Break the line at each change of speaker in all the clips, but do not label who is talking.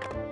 Thank you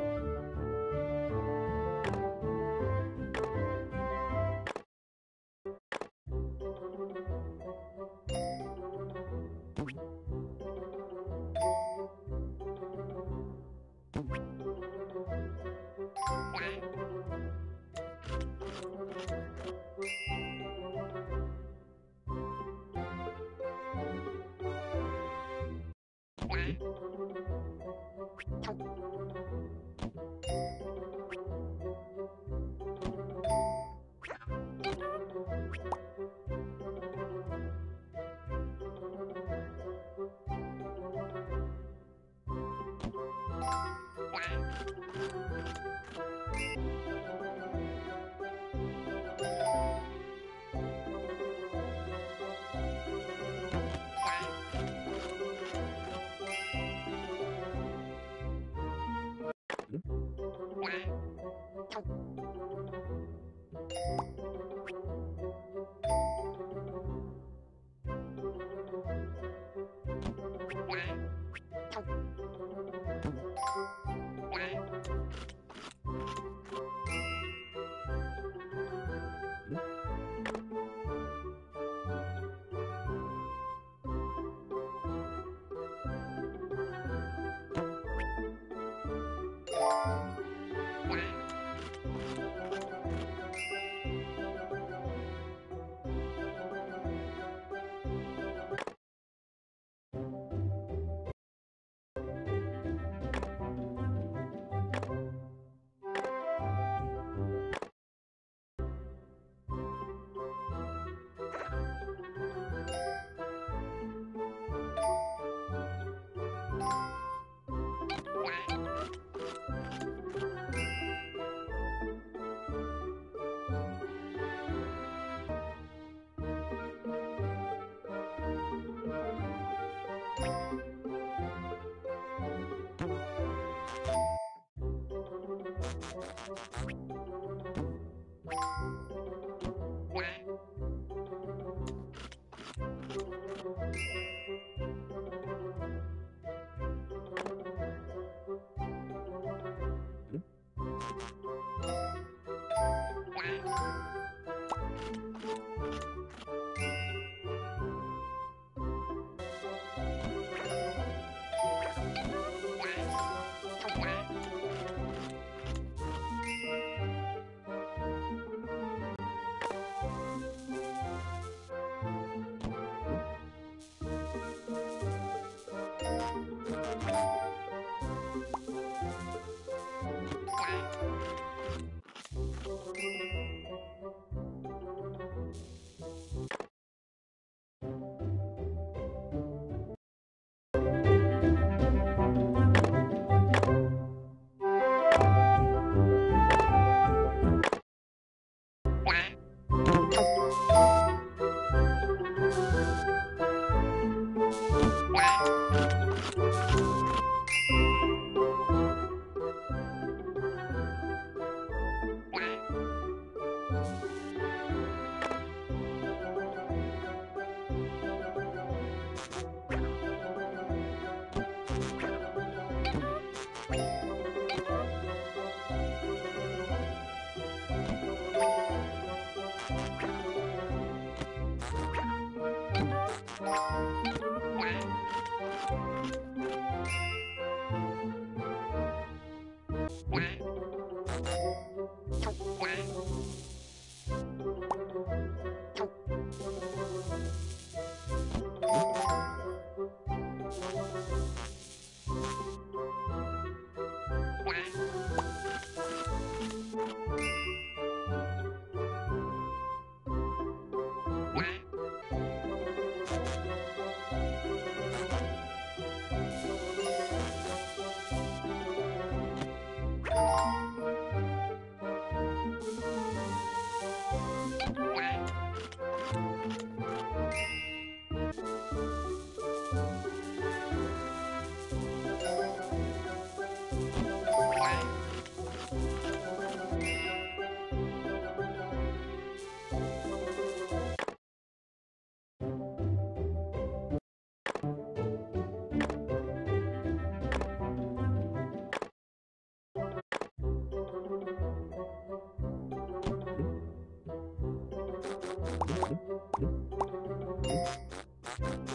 拜。 울, 울, 울.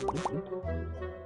Thank you.